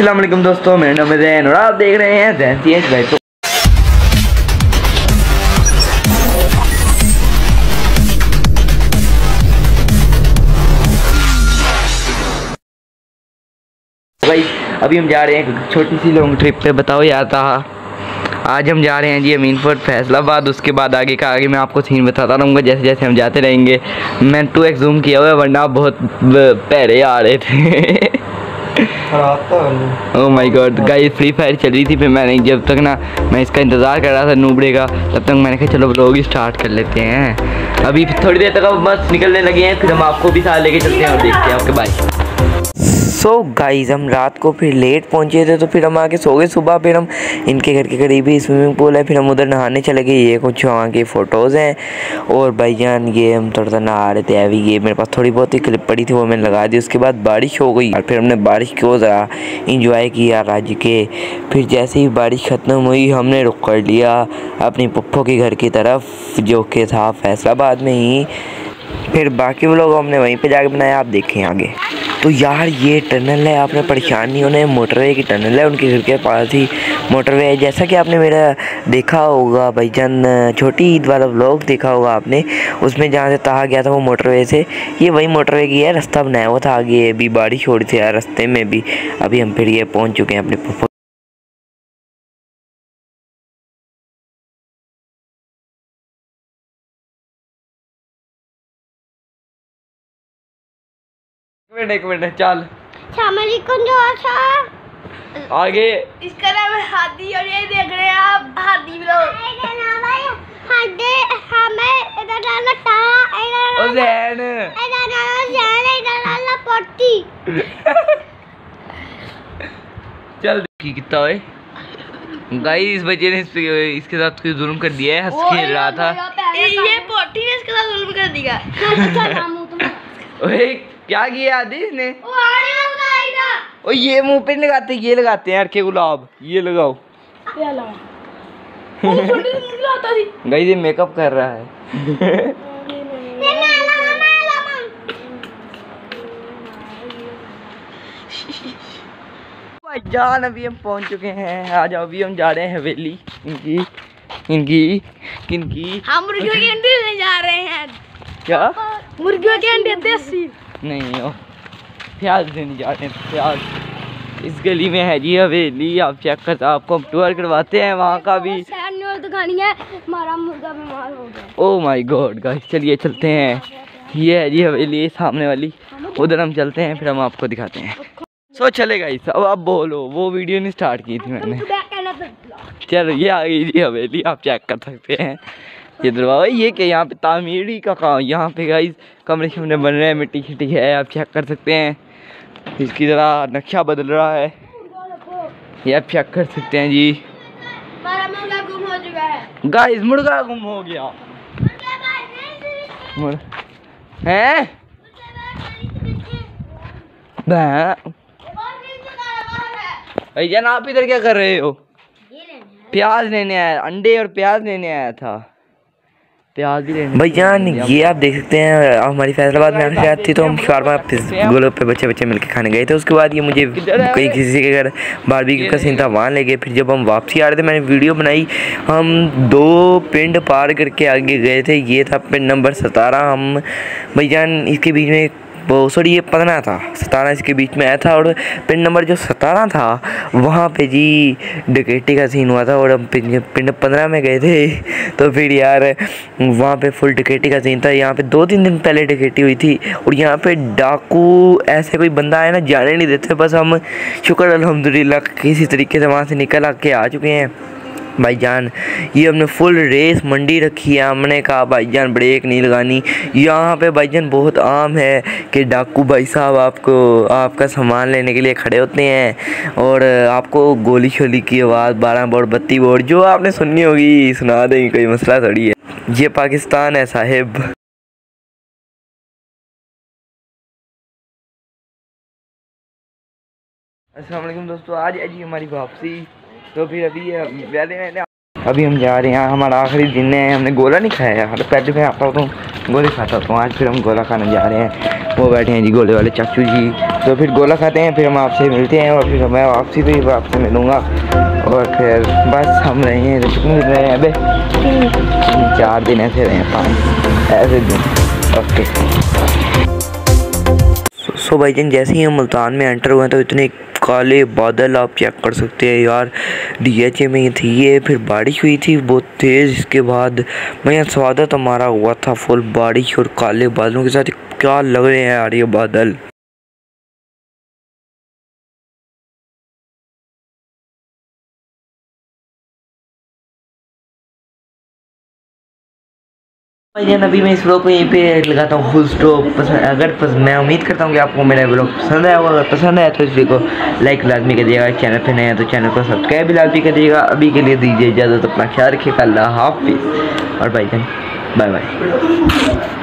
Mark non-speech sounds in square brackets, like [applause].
असलम दोस्तों, मेरा नाम है जैन और आप देख रहे हैं जैन सी एच भाई तो भाई, अभी हम जा रहे हैं छोटी सी लॉन्ग ट्रिप पे, बताओ यार था आज हम जा रहे हैं जी अमीनपुर, फैसलाबाद, उसके बाद आगे का आगे मैं आपको सीन बताता रहूँगा जैसे जैसे हम जाते रहेंगे। मैं टू एक्स जूम किया हुआ वरना बहुत पहले आ रहे थे। [laughs] ओ my god guys free fire चल रही थी, फिर मैंने जब तक ना, मैं इसका इंतज़ार कर रहा था नूबड़े का, तब तक मैंने कहा, चलो लोग ही स्टार्ट कर लेते हैं। अभी थोड़ी देर तक अब बस निकलने लगे हैं, फिर हम आपको भी साथ लेके चलते हैं और देखते हैं okay bye so so, guys हम रात को फिर लेट पहुँचे थे तो फिर हम आके सो गए सुबह। फिर हम इनके घर के करीब ही स्विमिंग पूल है फिर हम उधर नहाने चले गए। ये कुछ वहाँ के फ़ोटोज़ हैं। और भाईजान ये हम थोड़ा सा नहा रहे थे अभी ये मेरे पास थोड़ी बहुत ही क्लिप पड़ी थी वो मैंने लगा दी। उसके बाद बारिश हो गई और फिर हमने बारिश को ज़रा इंजॉय किया राज्य के। फिर जैसे ही बारिश ख़त्म हुई हमने रुक कर लिया अपनी पप्पो के घर की तरफ़ जो कि था फैसलाबाद में ही। फिर बाकी वो लोग हमने वहीं पे जाके बनाया आप देखें आगे। तो यार ये टनल है, आपने परेशान नहीं होना मोटरवे की टनल है उनके घर के पास ही। मोटरवे है, जैसा कि आपने मेरा देखा होगा भाई भाईजान, छोटी ईद वाला ब्लॉग देखा होगा आपने, उसमें जहाँ से कहा गया था वो मोटरवे से, ये वही मोटरवे की है, रास्ता बनाया हुआ था आगे, अभी बारिश हो रही थी यार, रस्ते में भी। अभी हम फिर ये पहुँच चुके हैं अपने मिनट एक मिनट चल। जो आगे। इसका नाम है हादी और ये देख रहे हैं आप हादी ब्लॉग हादी हमें इधर डालना टा ओ इधर जैन। इधर डालना जान इधर डालना पट्टी चल की कितना है। गाइस इस बच्चे ने इस इसके साथ कोई जुल्म कर दिया है हंस खेल रहा था। ये पट्टी ने इसके साथ जुल्म कर दिया। [laughs] ओए क्या किया आदिश ने? ओ ये मुँह पे लगाते ये लगाते हैं अरके गुलाब। ये लगाओ। गाइस ये मेकअप कर रहा है। [laughs] जान अभी हम पहुँच चुके हैं। आज अभी हम जा रहे हैं हवेली। इनकी इनकी किनकी? हम मुर्गियों के अंडे लेने जा रहे हैं। क्या? मुर्गियों के अंडे देसी। नहीं हो। प्याज देने जा रहे हैं प्याज इस गली में है जी हवेली आप चेक करते आपको हम टूर करवाते हैं वहाँ का भी। तो है हमारा मुर्गा बीमार हो गया। ओ माय गॉड गाइस चलिए चलते हैं। ये है जी हवेली सामने वाली। उधर हम चलते हैं फिर हम आपको दिखाते हैं। सो so, चले गाइस अब आप बोलो वो वीडियो नहीं स्टार्ट की थी मैंने। चलो ये आ गई जी हवेली आप चेक कर सकते हैं। ये दरवाज़ा ये क्या यहाँ पे तामीरी का काम यहाँ पे गाइस कमरे शमरे बन रहे हैं मिट्टी शिट्टी है आप चेक कर सकते हैं? इसकी ज़रा नक्शा बदल रहा है। ये आप चेक कर सकते हैं जी? गाइस मुर्गा गुम हो गया. हैं भैया आप इधर क्या कर रहे हो? प्याज लेने आया अंडे और प्याज लेने आया था। प्याज भी लेने ये आप देख सकते हैं हमारी फैसलाबाद में आने थी तो हम शर्मा गोलों पे बच्चे बच्चे मिलके खाने गए थे। उसके बाद ये मुझे कहीं किसी के घर बारबी का सीन था वहाँ ले गए। फिर जब हम वापसी आ रहे थे मैंने वीडियो बनाई। हम दो पिंड पार करके आगे गए थे। ये था पिंड नंबर सतारह। हम भाईजान इसके बीच में वो सॉरी ये पंद्रह था सतारह इसके बीच में आया था और पिंड नंबर जो सतारह था, वहाँ पे जी डकेटी का सीन हुआ था और हम पिंड पंद्रह में गए थे। तो फिर यार, वहाँ पे फुल डकेटी का सीन था। यहाँ पे दो तीन दिन पहले डकेटी हुई थी और यहाँ पे डाकू ऐसे कोई बंदा आया ना, जाने नहीं देते, बस हम शुक्र अलहमदिल्ला किसी तरीके से वहाँ से निकल आके आ चुके हैं। भाईजान ये हमने फुल रेस मंडी रखी है, हमने कहा भाईजान ब्रेक नहीं लगानी। यहाँ पे भाईजान बहुत आम है कि डाकू भाई साहब आपको, आपका सामान लेने के लिए खड़े होते हैं और आपको गोली शोली की आवाज़, बारह बोर्ड बत्ती बोर्ड जो आपने सुननी होगी, सुना देंगे, कोई मसला थोड़ी है। ये पाकिस्तान है साहिब। असलम दोस्तों, आज है जी हमारी वापसी। तो फिर अभी पहले मैंने अभी हम जा रहे हैं। हमारा आखिरी दिन है, हमने गोला नहीं खाया यार। पहले मैं आता हूँ तो गोले खाता हूँ आज फिर हम गोला खाने जा रहे हैं। वो बैठे हैं जी, गोले वाले चाचू जी। तो फिर गोला खाते हैं, फिर हम आपसे मिलते हैं और फिर मैं वापसी भी आपसे मिलूँगा। और फिर बस हम रहे हैं दिन रहे हैं, अबे। चार दिन ऐसे रहे हैं, पाँच ऐसे दिन। ओके। सो भाई जैसे ही हम मुल्तान में एंटर हुए तो इतने काले बादल आप चेक कर सकते हैं यार। डीएचए में ही थी ये, फिर बारिश हुई थी बहुत तेज़, इसके बाद मैं स्वागत हमारा हुआ था फुल बारिश और काले बादलों के साथ। क्या लग रहे हैं यार ये बादल? भाईजान अभी मैं इस ब्लॉग में यहीं पे लगाता हूँ फुल स्टॉप अगर पस, मैं उम्मीद करता हूँ कि आपको मेरा ब्लॉग पसंद आया होगा अगर पसंद आया तो इस वीडियो को लाइक लाजमी कर दीजिएगा चैनल पे नया तो चैनल को सब्सक्राइब भी लाजमी कर दीजिएगा अभी के लिए दीजिए इजाज़त अपना ख्याल रखिएगा। अल्लाह हाफिज़। और भाई जान बाय बाय